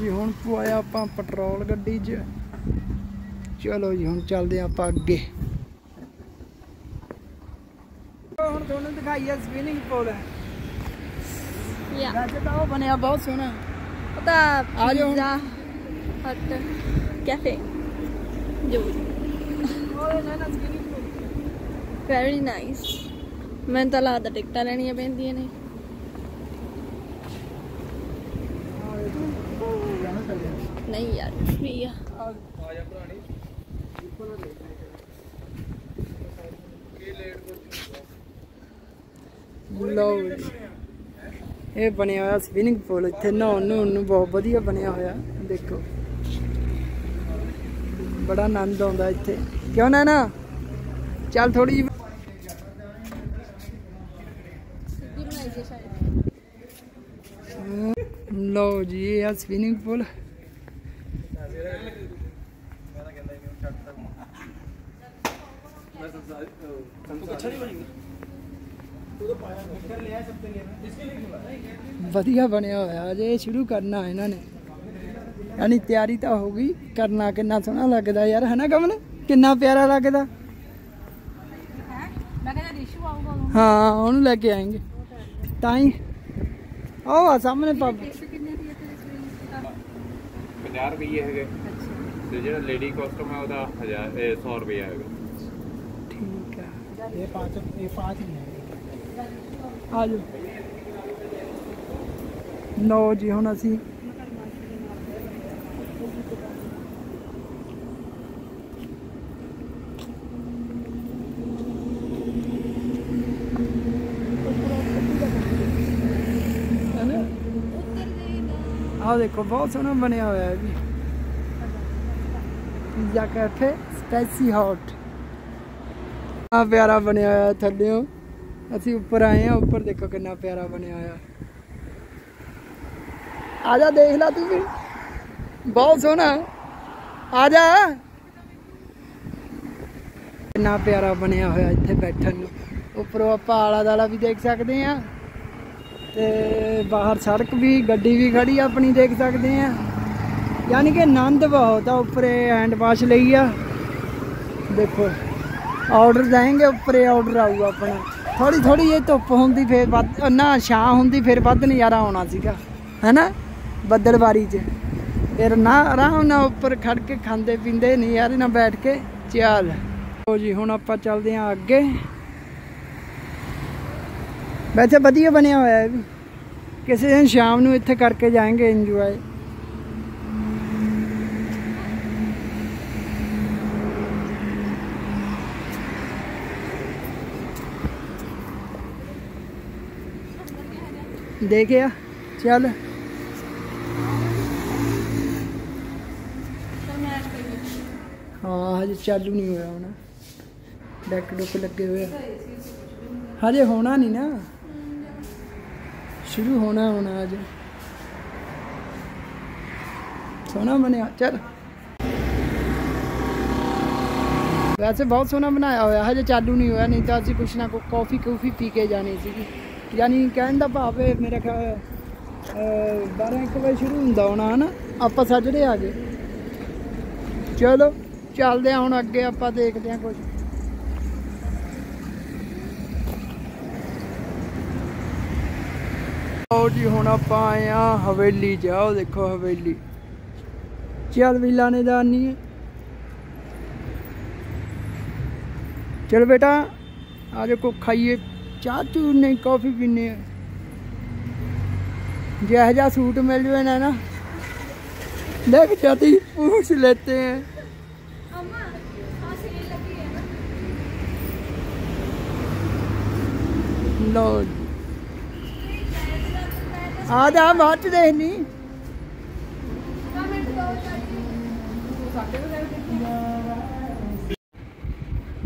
ਜੀ ਹੁਣ ਪਵਾਇਆ ਆਪਾਂ ਪੈਟਰੋਲ ਗੱਡੀ 'ਚ। ਚਲੋ ਜੀ ਹੁਣ ਚੱਲਦੇ ਹਾਂ ਆਪਾਂ ਅੱਗੇ। ਹੁਣ ਤੁਹਾਨੂੰ ਦਿਖਾਈਏ ਸਵਿਮਿੰਗ ਪੂਲ ਯਾ ਵੈਸੇ ਤਾਂ ਉਹ ਬਣਿਆ ਬਹੁਤ ਸੋਹਣਾ। ਉਹਦਾ ਆ ਜਾਓ ਹਟ ਕੈਫੇ ਜੋ ਉਹ ਨਾ ਨਾ ਸਵਿਮਿੰਗ ਪੂਲ ਵੈਰੀ ਨਾਈਸ ਮੈਂ ਤਾਂ ਲੱਗਦਾ ਟਿਕਟਾਂ ਲੈਣੀਆਂ ਪੈਂਦੀਆਂ ਨੇ। ਨਹੀਂ ਯਾਰ ਫ੍ਰੀ ਆ। ਜੀ। ਇਹ ਬਣਿਆ ਹੋਇਆ ਸਵਿਮਿੰਗ ਪੂਲ ਇੱਥੇ ਨਹਾਉਣ ਨੂੰ ਨੂੰ ਬਹੁਤ ਵਧੀਆ ਬਣਿਆ ਹੋਇਆ ਦੇਖੋ। ਬੜਾ ਆਨੰਦ ਆਉਂਦਾ ਇੱਥੇ। ਕਿਉਂ ਨਾ ਨਾ ਚੱਲ ਥੋੜੀ ਜਿਹੀ ਲਓ ਜੀ ਇਹ ਆ ਸਵਿਮਿੰਗ ਪੂਲ ਵਧੀਆ ਬਣਿਆ ਹੋਇਆ ਅਜੇ ਸ਼ੁਰੂ ਕਰਨਾ ਇਹਨਾਂ ਨੇ। ਯਾਨੀ ਤਿਆਰੀ ਤਾਂ ਹੋ ਗਈ ਕਰਨਾ ਕਿੰਨਾ ਸੋਹਣਾ ਲੱਗਦਾ ਯਾਰ ਹਨਾ ਕਮਲ? ਕਿੰਨਾ ਪਿਆਰਾ ਲੱਗਦਾ। ਮੈਂ ਕਹਿੰਦਾ ਰਿਸ਼ੂ ਆਊਗਾ ਹਾਂ ਉਹਨੂੰ ਲੈ ਕੇ ਆਏਂਗੇ। ਤਾਂ ਹੀ। ਉਹ ਆ ਸਾਹਮਣੇ ਪੱਬ ਕਿੰਨੇ ਦੀ ਇੱਥੇ ਸਵਿਮਿੰਗ 50 ਰੁਪਏ ਹੈਗੇ। ਤੇ ਜਿਹੜਾ ਲੇਡੀ ਕਾਸਟਮ ਹੈ ਉਹਦਾ 1000 ਇਹ 100 ਰੁਪਏ ਹੈਗਾ। आज। नौ जी हूँ असि देखो बहुत सोहना बनया हुआ है जी। स्पैसी हॉट ਆ ਪਿਆਰਾ ਬਣਿਆ ਹੋਇਆ ਥੱਲਿਓ। ਅਸੀਂ ਉੱਪਰ ਆਏ ਆ ਉੱਪਰ ਦੇਖੋ ਕਿੰਨਾ ਪਿਆਰਾ ਬਣਿਆ ਹੋਇਆ। ਆ ਜਾ, ਦੇਖ ਲੈ ਤੂੰ ਵੀ। ਬਹੁਤ ਸੋਹਣਾ। ਆ ਜਾ। ਕਿੰਨਾ ਪਿਆਰਾ ਬਣਿਆ ਹੋਇਆ ਇੱਥੇ ਬੈਠਣ ਨੂੰ। ਉੱਪਰੋਂ ਆਪਾਂ ਆਲਾ ਦਾਲਾ ਵੀ ਦੇਖ ਸਕਦੇ ਆ ਤੇ ਬਾਹਰ ਸੜਕ ਵੀ, ਗੱਡੀ ਵੀ ਖੜੀ ਆਪਣੀ ਦੇਖ ਸਕਦੇ ਆ ਯਾਨੀ ਕਿ ਆਨੰਦ ਬਹੁਤ ਆ, ਉੱਪਰੇ ਹੈਂਡ ਵਾਸ਼ ਲਈ ਆ। ਦੇਖੋ। ਆਰਡਰ ਜਾਏਂਗੇ ਉੱਪਰੇ ਆਰਡਰ ਆਊਗਾ ਆਪਣਾ। ਥੋੜੀ ਥੋੜੀ ਇਹ ਧੁੱਪ ਹੁੰਦੀ, ਫੇਰ ਵੱਧ, ਨਾ ਛਾਂ ਹੁੰਦੀ, ਫੇਰ ਵੱਧ ਨਜ਼ਾਰਾ ਆਉਣਾ ਸੀਗਾ। ਹੈਨਾ? ਬੱਦਲਵਾਰੀ 'ਚ। ਫਿਰ ਨਾ, ਆਰਾਮ ਨਾਲ ਉੱਪਰ ਖੜ ਕੇ ਖਾਂਦੇ ਪੀਂਦੇ, ਨਜ਼ਾਰੇ ਨਾਲ ਬੈਠ ਕੇ, ਚੱਲ। ਲਓ ਜੀ, ਹੁਣ ਆਪਾਂ ਚੱਲਦੇ ਹਾਂ ਅੱਗੇ। ਵੈਸੇ ਵਧੀਆ ਬਣਿਆ ਹੋਇਆ ਹੈ ਵੀ। ਕਿਸੇ ਦਿਨ ਸ਼ਾਮ ਨੂੰ ਇੱਥੇ ਕਰਕੇ ਜਾਏਂਗੇ ਇੰਜੋਏ ਦੇਖਿਆ ਚੱਲ ਹਾਂ ਹਜੇ ਚਾਲੂ ਨਹੀਂ ਹੋਇਆ ਹੋਣਾ ਡੈਕ ਡੁੱਕ ਲੱਗੇ ਹੋਏ ਆ ਹਜੇ ਹੋਣਾ ਨਹੀਂ ਨਾ ਸ਼ੁਰੂ ਹੋਣਾ ਹੋਣਾ ਅੱਜ ਸੋਹਣਾ ਬਣਿਆ ਚੱਲ ਵੈਸੇ ਬਹੁਤ ਸੋਹਣਾ ਬਣਾਇਆ ਹੋਇਆ ਹਜੇ ਚਾਲੂ ਨਹੀਂ ਹੋਇਆ ਨਹੀਂ ਤਾਂ ਅਸੀਂ ਕੁਛ ਨਾ ਕੋ ਕਾਫੀ ਕੂਫੀ ਪੀ ਕੇ ਜਾਣੀ ਸੀਗੀ ਯਾਨੀ ਕਹਿਣ ਦਾ ਭਾਵ ਹੈ ਮੇਰਾ ਖਿਆਲ 12:00 ਵਜੇ ਸ਼ੁਰੂ ਹੁੰਦਾ ਹੋਣਾ, ਹਨ? ਆਪਾਂ ਸੱਜਰੇ ਆ ਗਏ। ਚਲੋ, ਚੱਲਦੇ ਆ ਹੁਣ ਅੱਗੇ, ਆਪਾਂ ਦੇਖਦੇ ਆ ਕੁਝ ਆਓ ਜੀ, ਹੁਣ ਆਪਾਂ ਆਏ ਆ ਹਵੇਲੀ ਜਾਓ ਦੇਖੋ ਹਵੇਲੀ। ਚੱਲ ਵੀ ਲਾਣੇ ਦਾ ਨਹੀਂ ਚਲ ਬੇਟਾ ਆਜੋ ਕੋ ਖਾਈਏ। ਚਾਹ ਚੂਰ ਨਹੀਂ ਕਾਫੀ ਪੀਨੇ ਆ। ਜਿਹੋ ਜਿਹਾ ਸੂਟ ਮਿਲ ਜਵੇ ਨਾ ਨਾ। ਦੇਖ ਜਾਤੀ ਪੂਛ ਲੈਤੇ ਹੈ ਲੋ ਆ ਜਾ। ਬਾਅਦ ਦੇਖਨੀ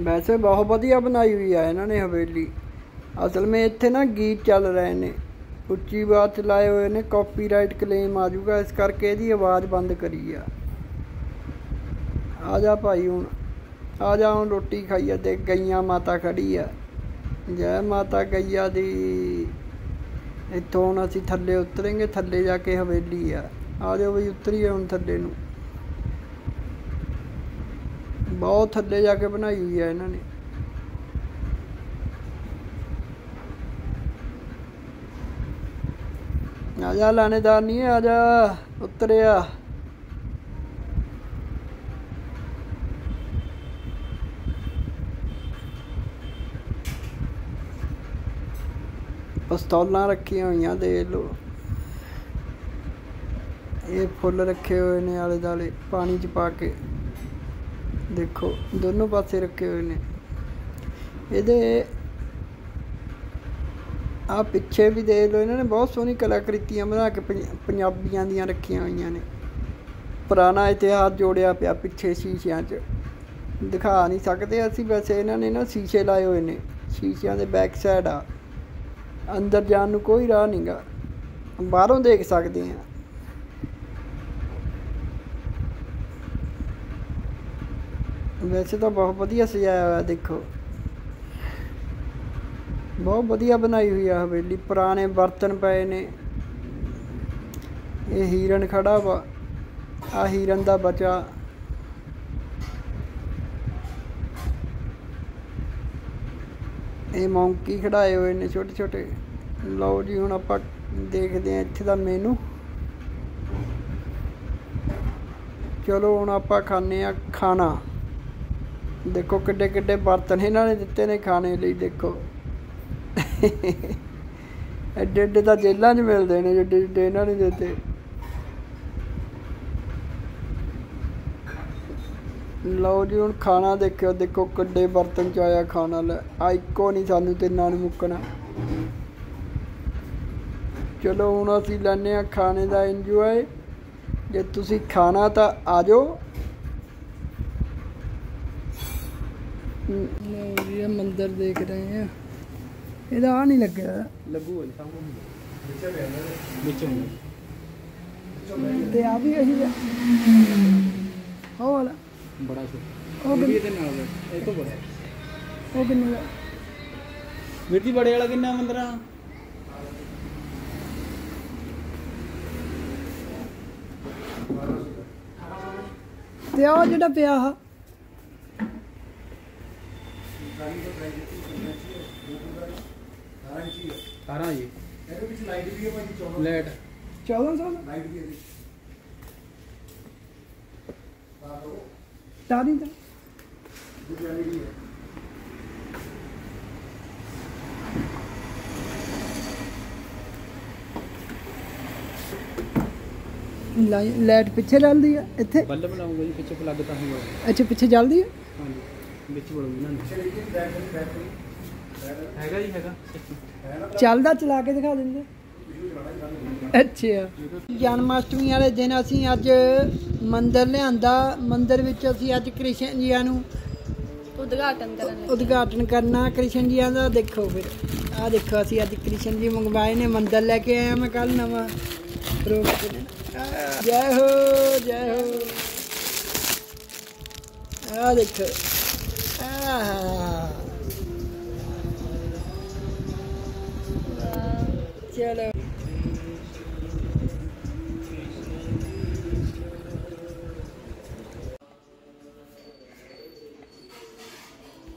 ਵੈਸੇ ਬਹੁਤ ਵਧੀਆ ਬਣਾਈ ਹੋਈ ਆ ਇਹਨਾਂ ਨੇ ਹਵੇਲੀ। ਅਸਲ ਵਿੱਚ ਇੱਥੇ ਨਾ ਗੀਤ ਚੱਲ ਰਹੇ ਨੇ। ਉੱਚੀ ਆਵਾਜ਼ ਚਲਾਏ ਹੋਏ ਨੇ ਕਾਪੀਰਾਈਟ ਕਲੇਮ ਆ ਜਾਊਗਾ, ਇਸ ਕਰਕੇ ਇਹਦੀ ਆਵਾਜ਼ ਬੰਦ ਕਰੀ ਆ। ਆ ਜਾ ਭਾਈ ਹੁਣ, ਆ ਜਾ ਹੁਣ ਰੋਟੀ ਖਾਈਏ ਤੇ ਗਈਆਂ ਮਾਤਾ ਖੜੀ ਆ। ਜੈ ਮਾਤਾ ਗਈਆ ਦੀ, ਇੱਥੋਂ ਹੁਣ ਅਸੀਂ ਥੱਲੇ ਉਤਰਾਂਗੇ, ਥੱਲੇ ਜਾ ਕੇ ਹਵੇਲੀ ਆ। ਆ ਜਾਓ ਬਈ, ਉਤਰੀਏ ਹੁਣ ਥੱਲੇ ਨੂੰ। ਬਹੁਤ ਥੱਲੇ ਜਾ ਕੇ ਬਣਾਈ ਹੋਈ ਆ ਇਹਨਾਂ ਨੇ। ਆ ਜਾ ਲਾਣੇਦਾਰ ਨਹੀਂ ਆ ਜਾ ਉਤਰਿਆ। ਪਿਸਤੌਲਾਂ ਰੱਖੀਆਂ ਹੋਈਆਂ, ਦੇਖ ਲੋ ਇਹ ਫੁੱਲ ਰੱਖੇ ਹੋਏ ਨੇ ਆਲੇ ਦਾਲੇ ਪਾਣੀ ਚ ਪਾ ਕੇ। ਦੇਖੋ, ਦੋਨੋਂ ਪਾਸੇ ਰੱਖੇ ਹੋਏ ਨੇ। ਇਹਦੇ ਆ ਪਿੱਛੇ ਵੀ ਦੇਖ ਲਓ, ਇਹਨਾਂ ਨੇ ਬਹੁਤ ਸੋਹਣੀ ਕਲਾਕ੍ਰਿਤੀਆਂ ਬਣਾ ਕੇ ਪੰਜ- ਪੰਜਾਬੀਆਂ ਦੀਆਂ ਰੱਖੀਆਂ ਹੋਈਆਂ ਨੇ। ਪੁਰਾਣਾ ਇਤਿਹਾਸ ਜੋੜਿਆ ਪਿਆ ਪਿੱਛੇ ਸ਼ੀਸ਼ਿਆਂ 'ਚ। ਦਿਖਾ ਨਹੀਂ ਸਕਦੇ ਅਸੀਂ ਵੈਸੇ ਇਹਨਾਂ ਨੇ ਨਾ ਸ਼ੀਸ਼ੇ ਲਾਏ ਹੋਏ ਨੇ। ਸ਼ੀਸ਼ਿਆਂ ਦੇ ਬੈਕ ਸਾਈਡ ਆ। ਅੰਦਰ ਜਾਣ ਨੂੰ ਕੋਈ ਰਾਹ ਨਹੀਂਗਾ ਬਾਹਰੋਂ ਦੇਖ ਸਕਦੇ ਆ। ਵੈਸੇ ਤਾਂ ਬਹੁਤ ਵਧੀਆ ਸਜਾਇਆ ਹੋਇਆ, ਦੇਖੋ। ਬਹੁਤ ਵਧੀਆ ਬਣਾਈ ਹੋਈ ਆ ਹਵੇਲੀ, ਪੁਰਾਣੇ ਬਰਤਨ ਪਏ ਨੇ। ਇਹ ਹੀਰਨ ਖੜਾ ਵਾ ਆ ਹੀਰਨ ਦਾ ਬਚਾ। ਇਹ ਮੌਂਕੀ ਖੜਾਏ ਹੋਏ ਨੇ ਛੋਟੇ ਛੋਟੇ। ਲਓ ਜੀ, ਹੁਣ ਆਪਾਂ ਦੇਖਦੇ ਆ ਇੱਥੇ ਦਾ ਮੇਨੂ ਚਲੋ, ਹੁਣ ਆਪਾਂ ਖਾਣੇ ਆ ਖਾਣਾ। ਦੇਖੋ ਕਿੱਡੇ ਕਿੱਡੇ ਬਰਤਨ ਇਹਨਾਂ ਨੇ ਦਿੱਤੇ ਨੇ ਖਾਣੇ ਲਈ, ਦੇਖੋ। ਐਡੇ ਐਡੇ ਤਾਂ ਜੇਲਾਂ 'ਚ ਮਿਲਦੇ ਨੇ ਜਿੱਡੇ ਜਿੱਡੇ ਇਹਨਾਂ ਨੇ ਦਿੱਤੇ ਲਓ ਜੀ, ਹੁਣ ਖਾਣਾ ਦੇਖਿਓ, ਦੇਖੋ ਕਿੱਡੇ ਬਰਤਨ 'ਚ ਆਇਆ ਖਾਣਾ ਲੈ। ਆ ਨਹੀਂ ਸਾਨੂੰ ਤਿੰਨਾਂ ਨੂੰ ਮੁੱਕਣਾ। ਚਲੋ ਹੁਣ ਅਸੀਂ ਲੈਨੇ ਆ ਖਾਣੇ ਦਾ ਇੰਜੋਏ ਜੇ ਤੁਸੀਂ ਖਾਣਾ ਤਾਂ ਆ ਜਾਓ। ਲਓ ਜੀ ਇਹ ਮੰਦਿਰ ਦੇਖ ਰਹੇ ਆ ਇਹਦਾ ਆ ਨਹੀਂ ਲੱਗਿਆ। ਲੱਗੂ ਨੂੰ ਵਿੱਚ ਤੇ ਆ ਵੀ ਇਹੀ ਆ। ਉਹ ਵਾਲਾ ਬੜਾ ਸ਼ੋ ਉਹ ਵੀ ਇਹਦੇ ਨਾਲ ਇਹ ਤੋਂ ਬੜਾ। ਉਹ ਕਿੰਨੇ ਦਾ? ਵੀਰ ਜੀ ਬੜੇ ਵਾਲਾ ਕਿੰਨਾ ਮੰਦਰਾ? ਤੇ ਉਹ ਜਿਹੜਾ ਪਿਆ ਆ ਸਾਰਾ ਜੀ। ਇਹਦੇ ਵਿੱਚ ਲਾਈਟ ਵੀ ਹੈ ਭਾਜੀ 14 ਲਾਈਟ। 1400 ਦਾ ਲਾਈਟ ਵੀ ਇਹਦੀ ਤਾਰੀ ਦਾ। ਲਾਈ- ਲਾਈਟ ਪਿੱਛੇ ਚੱਲਦੀ ਆ ਇੱਥੇ? ਬੱਲਬ ਲਾਉਂਗਾ ਜੀ ਪਿੱਛੇ ਪਲੱਗ ਤਾਂ ਹੋਊਗਾ। ਅੱਛਾ ਪਿੱਛੇ ਚੱਲਦੀ ਆ? ਹਾਂਜੀ ਵਿੱਚ ਬੜੂਗੀ ਨਾ। ਹੈਗਾ ਜੀ ਹੈਗਾ। ਚੱਲਦਾ ਚਲਾ ਕੇ ਦਿਖਾ ਦਿੰਦੇ। ਅੱਛਾ। ਜਨਮਾਸ਼ਟਮੀ ਵਾਲੇ ਦਿਨ ਅਸੀਂ ਅੱਜ ਮੰਦਿਰ ਲਿਆਂਦਾ। ਮੰਦਿਰ ਵਿੱਚ ਅਸੀਂ ਅੱਜ ਕ੍ਰਿਸ਼ਨ ਜੀਆਂ ਨੂੰ ਉਦਘਾਟਨ ਕਰਨ ਉਦਘਾਟਨ ਕਰਨਾ। ਕ੍ਰਿਸ਼ਨ ਜੀਆਂ ਦਾ ਦੇਖੋ ਫਿਰ। ਆਹ ਦੇਖੋ ਅਸੀਂ ਅੱਜ ਕ੍ਰਿਸ਼ਨ ਜੀ ਮੰਗਵਾਏ ਨੇ। ਮੰਦਿਰ ਲੈ ਕੇ ਆਇਆ ਮੈਂ ਕੱਲ ਨਵਾਂ। ਪ੍ਰੋਗਰਾਮ ਜੈ ਹੋ ਜੈ ਹੋ। ਆਹ ਦੇਖੋ। ਆਹ। ਚਲੋ।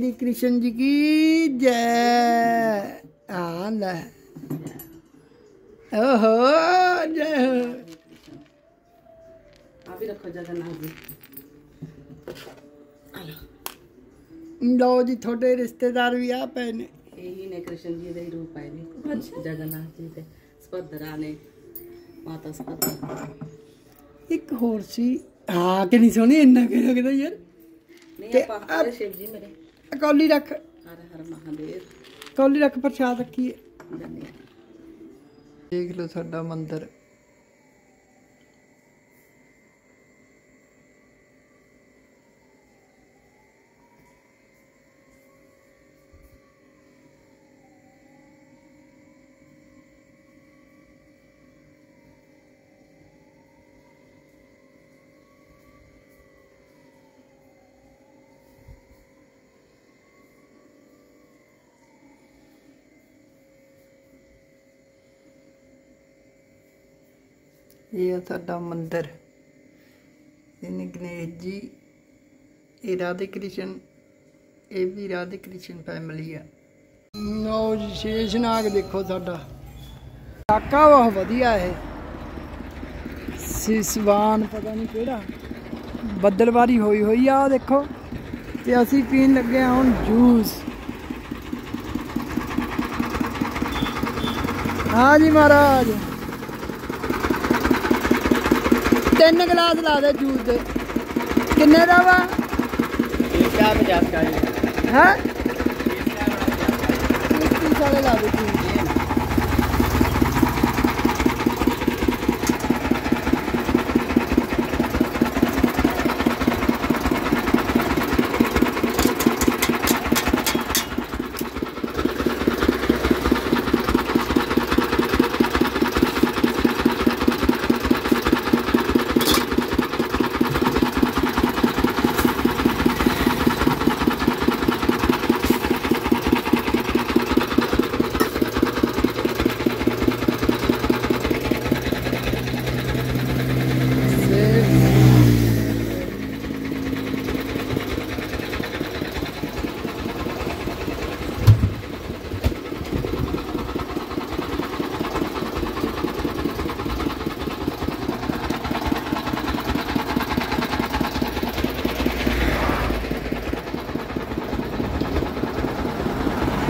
ਦੀ ਕ੍ਰਿਸ਼ਨ ਜੀ ਕੀ ਜੈ। ਆ ਲੈ। ਓਹੋ ਜੈ। ਆ ਵੀ ਰੱਖੋ ਜਗਨਨਾਥ ਜੀ। ਲਓ ਜੀ ਤੁਹਾਡੇ ਰਿਸ਼ਤੇਦਾਰ ਵੀ ਆ ਪਏ ਨੇ। ਇਹੀ ਨੇ ਕ੍ਰਿਸ਼ਨ ਜੀ ਦੇ ਹੀ ਰੂਪ ਆਏ ਨੇ। ਜਗਨਨਾਥ ਜੀ ਤੇ ਸੁਭਦਰਾ ਨੇ ਮਾਤਾ ਸੁਭਦਰਾ ਇੱਕ ਹੋਰ ਸੀ ਹਾਂ ਕਿੰਨੀ ਸੋਹਣੀ ਇੰਨਾ ਕਿ ਲੱਗਦਾ ਯਾਰ। ਨਹੀਂ ਤੇ ਆਪਾਂ ਸ਼ਿਵ ਜੀ ਮੇਰੇ। ਕੌਲੀ ਰੱਖ। ਹਰ ਹਰ ਮਹਾਦੇਵ। ਕੌਲੀ ਰੱਖ ਪ੍ਰਸ਼ਾਦ ਰੱਖੀਏ। ਜੰਨੇ ਦੇਖ ਲਓ ਸਾਡਾ ਮੰਦਿਰ। ਇਹ ਆ ਸਾਡਾ ਮੰਦਿਰ। ਇਹਨੇ ਗਣੇਸ਼ ਜੀ, ਇਹ ਰਾਧੇ ਕ੍ਰਿਸ਼ਨ, ਇਹ ਵੀ ਰਾਧੇ ਕ੍ਰਿਸ਼ਨ ਫੈਮਿਲੀ ਆ। ਨੋ ਜੀ ਸ਼ੇਸ਼ਨਾਗ ਦੇਖੋ ਸਾਡਾ। ਕਾਕਾ ਬਹੁਤ ਵਧੀਆ ਇਹ। ਸਿਸਵਾਨ ਪਤਾ ਨਹੀਂ ਕਿਹੜਾ। ਬੱਦਲਵਾਰੀ ਹੋਈ ਹੋਈ ਆ, ਆਹ ਦੇਖੋ। ਤੇ ਅਸੀਂ ਪੀਣ ਲੱਗੇ ਹਾਂ ਹੁਣ ਜੂਸ। ਹਾਂ ਜੀ ਮਹਾਰਾਜ। ਤਿੰਨ ਗਲਾਸ ਲਾ ਦੇ ਜੂਸ ਦੇ। ਕਿੰਨੇ ਦਾ ਵਾ? 50 50 ਹੈ? 30 ਵਾਲੇ ਲਾ ਦੇ ਜੂਸ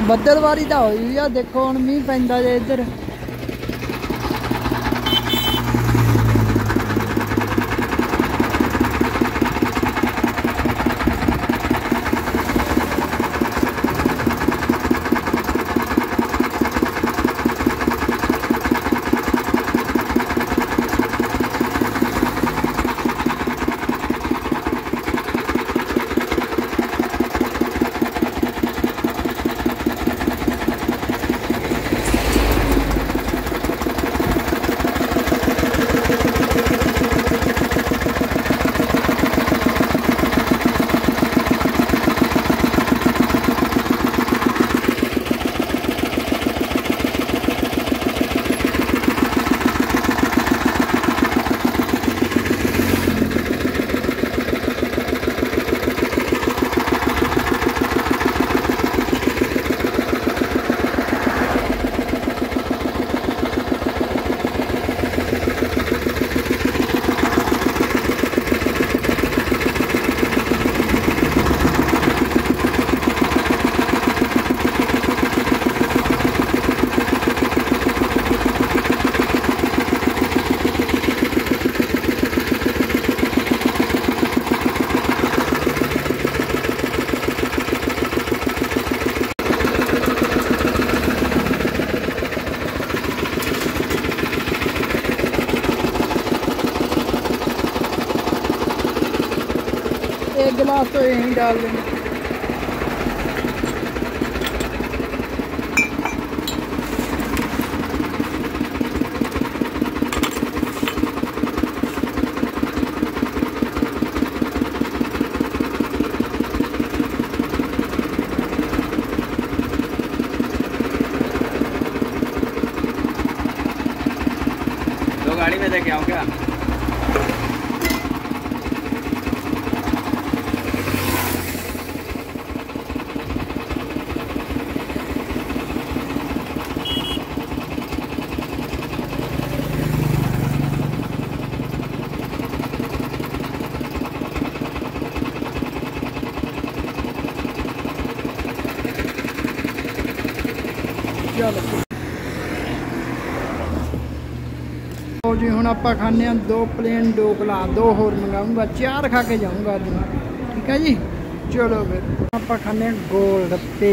ਬੱਦਲਵਾਰੀ ਤਾਂ ਹੋਈ ਹੋਈ ਆ ਦੇਖੋ ਹੁਣ ਮੀਂਹ ਪੈਂਦਾ ਜੇ ਇੱਧਰ। गिलास तो यहीं डाल देंगे। गाड़ी में देके आओ क्या? ਲਓ ਜੀ, ਹੁਣ ਆਪਾਂ ਖਾਣੇ ਆ ਦੋ ਪਲੇਨ ਡੋਕਲਾ ਦੋ ਹੋਰ ਮੰਗਾਉਂਗਾ, ਚਾਰ ਖਾ ਕੇ ਜਾਊਂਗਾ ਅੱਜ ਠੀਕ ਹੈ ਜੀ? ਚਲੋ ਫਿਰ, ਆਪਾਂ ਖਾਣੇ ਆ ਗੋਲ ਗੱਪੇ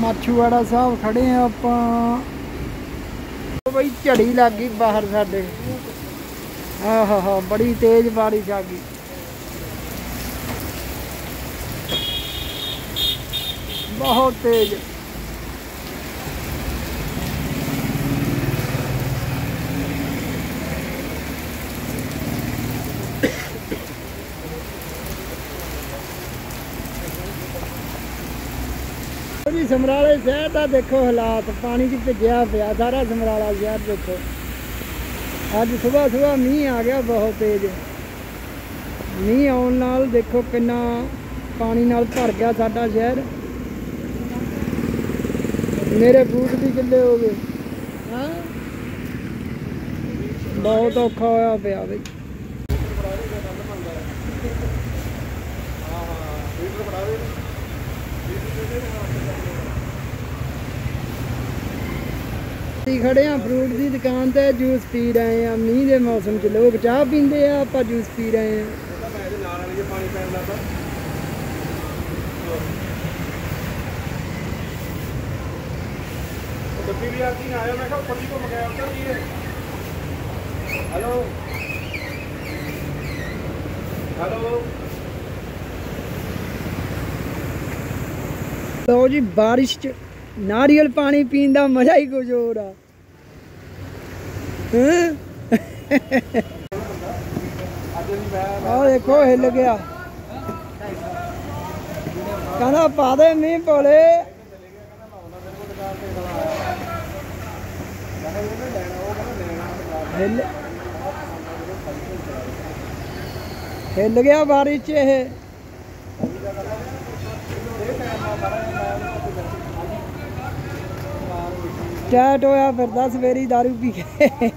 ਮਾਛੂਵਾੜਾ ਸਾਹਿਬ ਖੜੇ ਆ ਆਪਾਂ। ਬਈ ਝੜੀ ਲੱਗ ਗਈ ਬਾਹਰ ਸਾਡੇ। ਆਹਾ ਹਾ, ਬੜੀ ਤੇਜ਼ ਬਾਰਿਸ਼ ਆ ਗਈ। ਬਹੁਤ ਤੇਜ਼ ਜੀ ਸਮਰਾਲੇ ਸ਼ਹਿਰ ਦਾ ਦੇਖੋ ਹਾਲਾਤ ਪਾਣੀ 'ਚ ਭਿੱਜਿਆ ਪਿਆ ਸਾਰਾ ਸਮਰਾਲਾ ਸ਼ਹਿਰ ਦੇਖੋ। ਅੱਜ ਸਵੇਰ ਸਵੇਰ ਮੀਂਹ ਆ ਗਿਆ ਬਹੁਤ ਤੇਜ਼। ਮੀਂਹ ਆਉਣ ਨਾਲ ਦੇਖੋ ਕਿੰਨਾ ਪਾਣੀ ਨਾਲ ਭਰ ਗਿਆ ਸਾਡਾ ਸ਼ਹਿਰ। ਮੇਰੇ ਬੂਟ ਵੀ ਗਿੱਲੇ ਹੋ ਗਏ। ਹਾਂ। ਬਹੁਤ ਔਖਾ ਹੋਇਆ ਪਿਆ ਬਈ ਅਸੀਂ ਖੜੇ ਆ ਫਰੂਟ ਦੀ ਦੁਕਾਨ ਤੇ ਜੂਸ ਪੀ ਰਹੇ ਆ ਮੀਂਹ ਦੇ ਮੌਸਮ 'ਚ ਲੋਕ ਚਾਹ ਪੀਂਦੇ ਆ ਆਪਾਂ ਜੂਸ ਪੀ ਰਹੇ ਆ ਨਾ ਆਇਆ ਮੈਂ ਕਿਹਾ ਉੱਪਰ ਦੀ ਕੀ ਹੈ। ਹੈਲੋ ਹੈਲੋ ਲਓ ਜੀ ਬਾਰਿਸ਼ 'ਚ ਨਾਰੀਅਲ ਪਾਣੀ ਪੀਣ ਦਾ ਮਜ਼ਾ ਹੀ ਕੁਝ ਹੋਰ ਆ। ਹੈਂ? ਦੇਖੋ, ਹਿੱਲ ਗਿਆ। ਕਹਿੰਦਾ, ਪਾ ਦੇ ਮੀਂਹ ਭੋਲੇ। ਹਿੱਲ ਹਿੱਲ ਗਿਆ ਬਾਰਿਸ਼ 'ਚ ਇਹ। ਟੈਟ ਹੋਇਆ ਫਿਰਦਾ ਸਵੇਰੀ ਦਾਰੂ ਪੀ ਕੇ।